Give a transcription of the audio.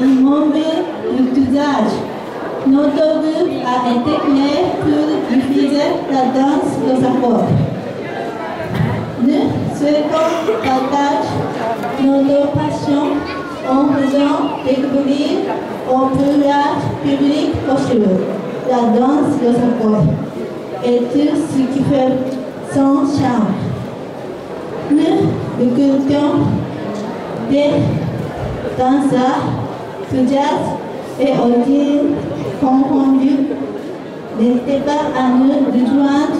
tous âges. Notre groupe a été créé pour diffuser la danse de sa corps. Nous souhaitons partager notre passion en faisant découvrir au plus large public possible la danse de sa corps et tout ce qui fait son charme. Nous écoutons des danseurs, jazz et audibles confondus. N'hésitez pas à nous rejoindre.